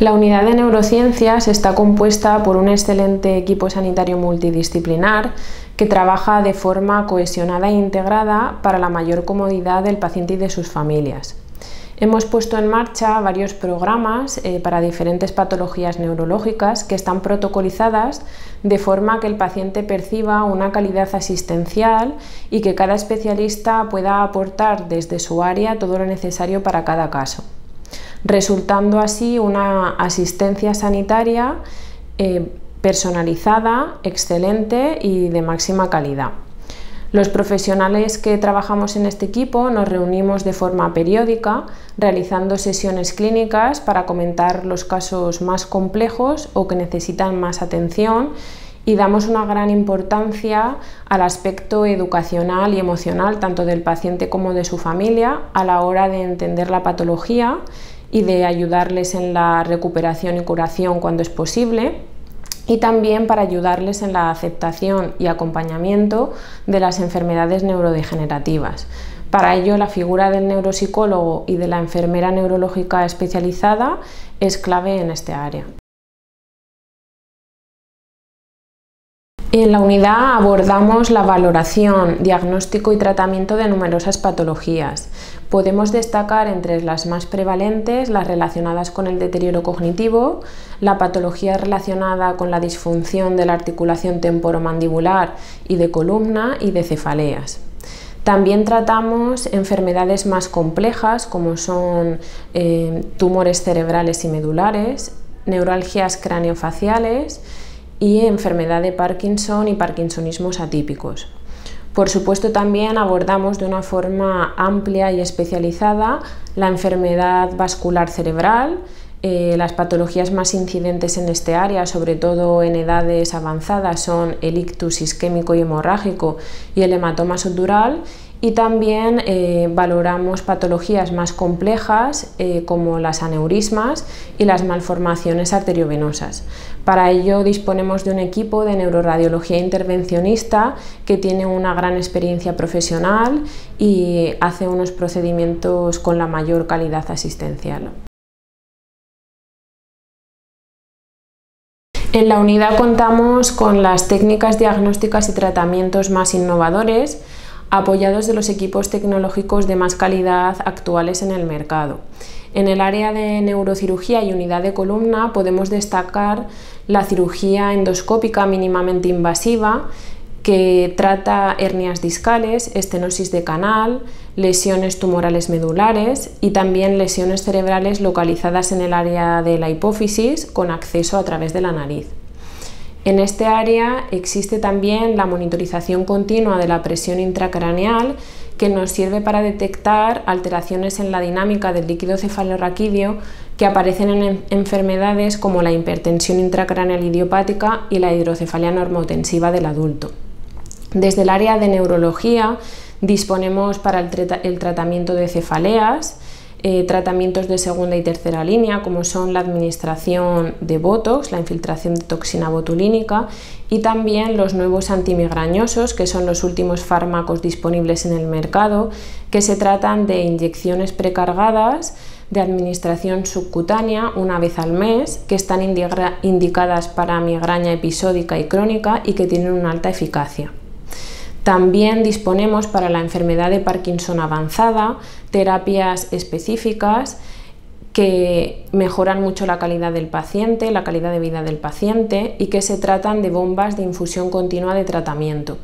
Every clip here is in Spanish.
La unidad de neurociencias está compuesta por un excelente equipo sanitario multidisciplinar que trabaja de forma cohesionada e integrada para la mayor comodidad del paciente y de sus familias. Hemos puesto en marcha varios programas eh, para diferentes patologías neurológicas que están protocolizadas de forma que el paciente perciba una calidad asistencial y que cada especialista pueda aportar desde su área todo lo necesario para cada caso, resultando así una asistencia sanitaria eh, personalizada, excelente y de máxima calidad. Los profesionales que trabajamos en este equipo nos reunimos de forma periódica realizando sesiones clínicas para comentar los casos más complejos o que necesitan más atención y damos una gran importancia al aspecto educacional y emocional tanto del paciente como de su familia a la hora de entender la patología y de ayudarles en la recuperación y curación cuando es posible y también para ayudarles en la aceptación y acompañamiento de las enfermedades neurodegenerativas. Para ello, la figura del neuropsicólogo y de la enfermera neurológica especializada es clave en este área. En la unidad abordamos la valoración, diagnóstico y tratamiento de numerosas patologías. Podemos destacar entre las más prevalentes las relacionadas con el deterioro cognitivo, la patología relacionada con la disfunción de la articulación temporomandibular y de columna y de cefaleas. También tratamos enfermedades más complejas como son eh, tumores cerebrales y medulares, neuralgias craneofaciales, y enfermedad de Parkinson y parkinsonismos atípicos. Por supuesto, también abordamos de una forma amplia y especializada la enfermedad vascular cerebral, eh, las patologías más incidentes en este área, sobre todo en edades avanzadas, son el ictus isquémico y hemorrágico y el hematoma sutural y también eh, valoramos patologías más complejas eh, como las aneurismas y las malformaciones arteriovenosas. Para ello disponemos de un equipo de neuroradiología intervencionista que tiene una gran experiencia profesional y hace unos procedimientos con la mayor calidad asistencial. En la unidad contamos con las técnicas diagnósticas y tratamientos más innovadores apoyados de los equipos tecnológicos de más calidad actuales en el mercado. En el área de neurocirugía y unidad de columna podemos destacar la cirugía endoscópica mínimamente invasiva que trata hernias discales, estenosis de canal, lesiones tumorales medulares y también lesiones cerebrales localizadas en el área de la hipófisis con acceso a través de la nariz. En este área existe también la monitorización continua de la presión intracraneal que nos sirve para detectar alteraciones en la dinámica del líquido cefalorraquídeo que aparecen en enfermedades como la hipertensión intracraneal idiopática y la hidrocefalia normotensiva del adulto. Desde el área de neurología disponemos para el, tratamiento de cefaleas, eh, tratamientos de segunda y tercera línea, como son la administración de Botox, la infiltración de toxina botulínica y también los nuevos antimigrañosos, que son los últimos fármacos disponibles en el mercado, que se tratan de inyecciones precargadas de administración subcutánea una vez al mes, que están indicadas para migraña episódica y crónica y que tienen una alta eficacia. También disponemos para la enfermedad de Parkinson avanzada terapias específicas que mejoran mucho la calidad del paciente, la calidad de vida del paciente y que se tratan de bombas de infusión continua de tratamiento.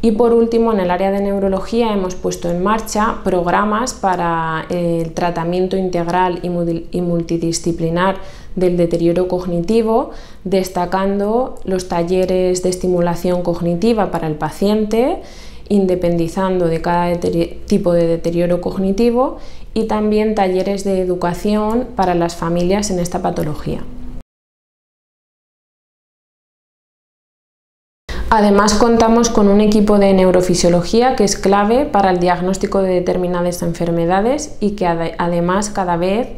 Y por último, en el área de neurología hemos puesto en marcha programas para el tratamiento integral y multidisciplinar del deterioro cognitivo, destacando los talleres de estimulación cognitiva para el paciente, independizando de cada tipo de deterioro cognitivo y también talleres de educación para las familias en esta patología. Además contamos con un equipo de neurofisiología que es clave para el diagnóstico de determinadas enfermedades y que además cada vez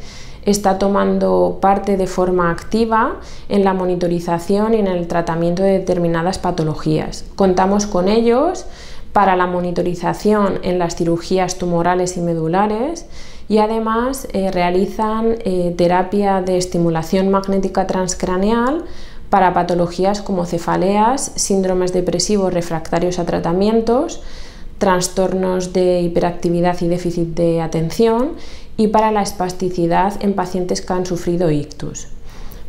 está tomando parte de forma activa en la monitorización y en el tratamiento de determinadas patologías. Contamos con ellos para la monitorización en las cirugías tumorales y medulares y además eh, realizan eh, terapia de estimulación magnética transcraneal para patologías como cefaleas, síndromes depresivos refractarios a tratamientos, trastornos de hiperactividad y déficit de atención y para la espasticidad en pacientes que han sufrido ictus.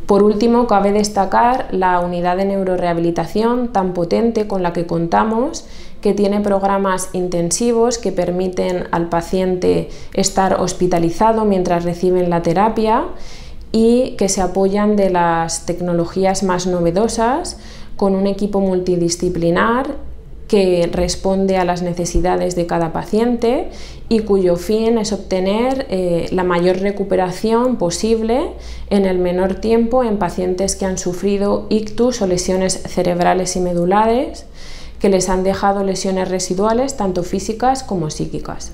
Por último, cabe destacar la unidad de neurorehabilitación tan potente con la que contamos, que tiene programas intensivos que permiten al paciente estar hospitalizado mientras reciben la terapia y que se apoyan de las tecnologías más novedosas con un equipo multidisciplinar que responde a las necesidades de cada paciente y cuyo fin es obtener eh, la mayor recuperación posible en el menor tiempo en pacientes que han sufrido ictus o lesiones cerebrales y medulares que les han dejado lesiones residuales tanto físicas como psíquicas.